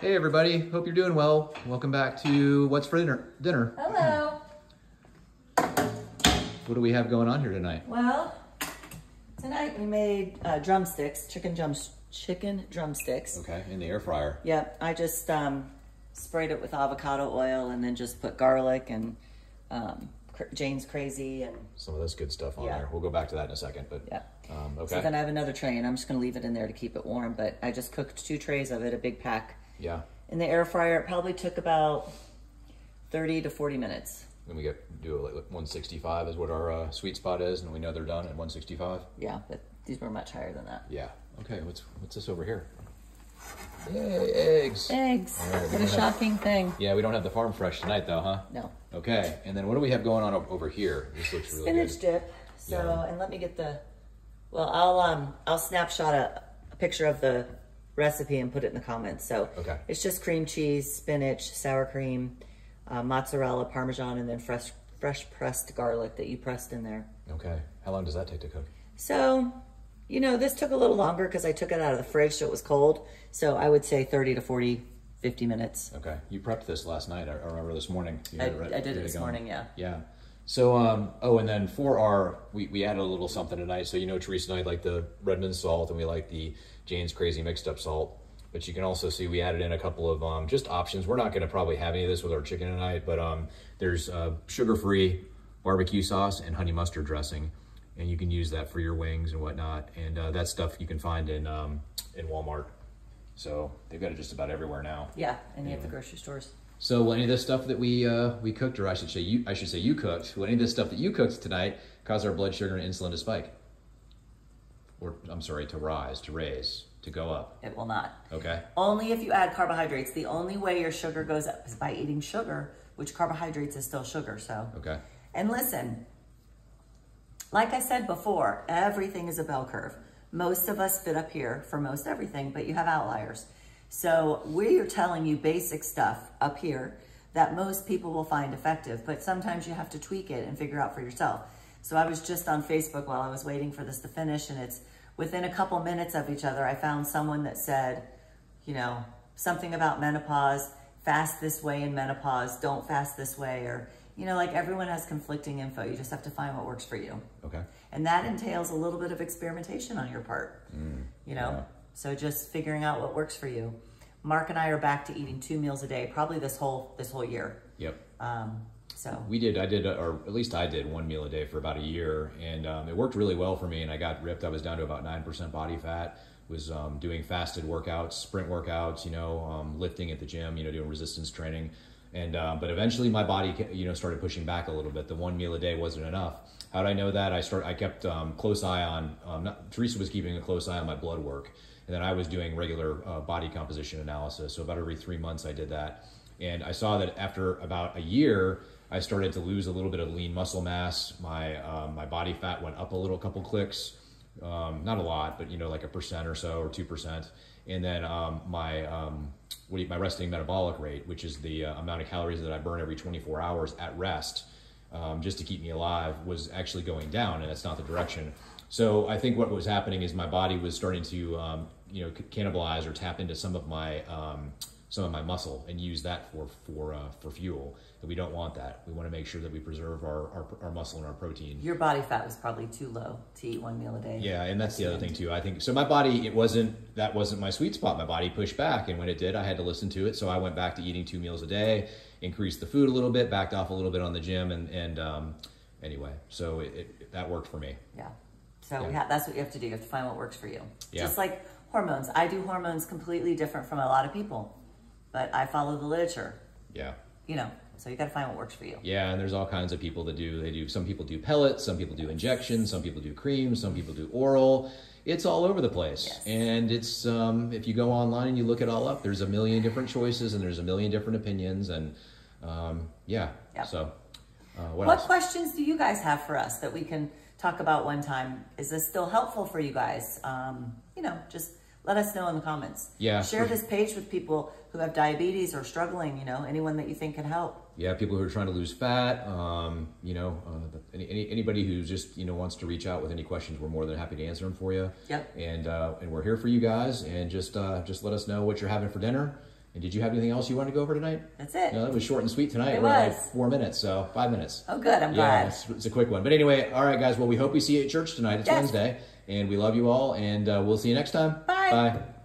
Hey everybody, hope you're doing well. Welcome back to What's for Dinner. Dinner. Hello. What do we have going on here tonight? Well, tonight we made uh, drumsticks, chicken drums, chicken drumsticks. Okay, in the air fryer. Yep, I just um, sprayed it with avocado oil and then just put garlic and um, Jane's Krazy and Some of this good stuff on Yeah. there. We'll go back to that in a second, but yeah. um, So okay. then I have another tray and I'm just gonna leave it in there to keep it warm. But I just cooked two trays of it, a big pack, yeah. in the air fryer. It probably took about 30 to 40 minutes. Then we get do like 165 is what our uh, sweet spot is, and we know they're done at 165. Yeah, but these were much higher than that. Yeah. Okay. What's what's this over here? Yay, eggs. Eggs. Right, what a have- shocking thing. Yeah, we don't have the farm fresh tonight though, huh? No. Okay. And then what do we have going on over here? This looks really spinach good. dip. So, Yeah. and let me get the. Well, I'll um I'll snapshot a, a picture of the recipe and put it in the comments. So Okay. it's just cream cheese, spinach, sour cream, uh, mozzarella, parmesan, and then fresh fresh pressed garlic that you pressed in there. Okay. How long does that take to cook? So, you know, this took a little longer because I took it out of the fridge so it was cold. So I would say 30 to 40, 50 minutes. Okay. You prepped this last night. I remember this morning. You I, re- I did it this morning, yeah. Yeah. So, um, oh, and then for our, we, we added a little something tonight. So, you know, Teresa and I like the Redmond salt and we like the Jane's Krazy mixed up salt. But you can also see we added in a couple of um, just options. We're not going to probably have any of this with our chicken tonight, but um, there's uh, sugar free barbecue sauce and honey mustard dressing. And you can use that for your wings and whatnot. And uh, that stuff you can find in, um, in Walmart. So they've got it just about everywhere now. Yeah, any of the grocery stores. So will any of this stuff that we uh, we cooked, or I should say you, I should say you cooked, will any of this stuff that you cooked tonight cause our blood sugar and insulin to spike? Or I'm sorry, to rise, to raise, to go up. It will not. Okay. Only if you add carbohydrates. The only way your sugar goes up is by eating sugar, which carbohydrates is still sugar. So, Okay. and listen, like I said before, everything is a bell curve. Most of us fit up here for most everything, but you have outliers. So we are telling you basic stuff up here that most people will find effective, but sometimes you have to tweak it and figure out for yourself. So I was just on Facebook while I was waiting for this to finish and it's within a couple minutes of each other, I found someone that said, you know, something about menopause, fast this way in menopause, don't fast this way, or, you know, like everyone has conflicting info. You just have to find what works for you. Okay. And that entails a little bit of experimentation on your part, mm. you know? yeah. So just figuring out what works for you. Mark and I are back to eating two meals a day, probably this whole, this whole year. Yep. Um, so We did. I did, or at least I did, one meal a day for about a year, and um, it worked really well for me. And I got ripped. I was down to about nine percent body fat. Was um, doing fasted workouts, sprint workouts, you know, um, lifting at the gym, you know, doing resistance training, and uh, but eventually my body, you know, started pushing back a little bit. The one meal a day wasn't enough. How did I know that? I start. I kept um, close eye on. Um, not, Teresa was keeping a close eye on my blood work, and then I was doing regular uh, body composition analysis. So about every three months, I did that. And I saw that after about a year, I started to lose a little bit of lean muscle mass. My um, my body fat went up a little, couple clicks, um, not a lot, but you know, like a percent or so, or two percent. And then um, my um, you, my resting metabolic rate, which is the uh, amount of calories that I burn every 24 hours at rest, um, just to keep me alive, was actually going down, and that's not the direction. So I think what was happening is my body was starting to um, you know cannibalize or tap into some of my um, some of my muscle and use that for for uh, for fuel. And we don't want that. We want to make sure that we preserve our, our, our muscle and our protein. your body fat was probably too low to eat one meal a day. Yeah, and that's the other thing too. I think so. My body, it wasn't that wasn't my sweet spot. My body pushed back, and when it did, I had to listen to it. So I went back to eating two meals a day, increased the food a little bit, backed off a little bit on the gym, and and um, anyway, so it, it, that worked for me. Yeah. So Yeah. have, that's what you have to do. You have to find what works for you. Yeah. Just like hormones. I do hormones completely different from a lot of people, but I follow the literature, Yeah. you know, so you got to find what works for you. Yeah, and there's all kinds of people that do. They do. Some people do pellets. Some people do injections. Some people do creams. Some people do oral. It's all over the place. Yes. And it's um, if you go online and you look it all up, there's a million different choices and there's a million different opinions and um, yeah. Yeah. So uh, what, What questions do you guys have for us that we can talk about one time? Is this still helpful for you guys? Um, you know, just let us know in the comments. Yeah. Share this page with people who have diabetes or struggling, you know, anyone that you think can help. Yeah, people who are trying to lose fat, um, you know, uh, any, anybody who just, you know, wants to reach out with any questions, we're more than happy to answer them for you. Yep. And, uh, and we're here for you guys and just, uh, just let us know what you're having for dinner. And did you have anything else you wanted to go over tonight? That's it. No, that was short and sweet tonight. It we're was. Like four minutes, so five minutes. Oh, good. I'm yeah, glad. It's, it's a quick one. But anyway, all right, guys. Well, we hope we see you at church tonight. It's yes. Wednesday. And we love you all, and uh, we'll see you next time. Bye. Bye.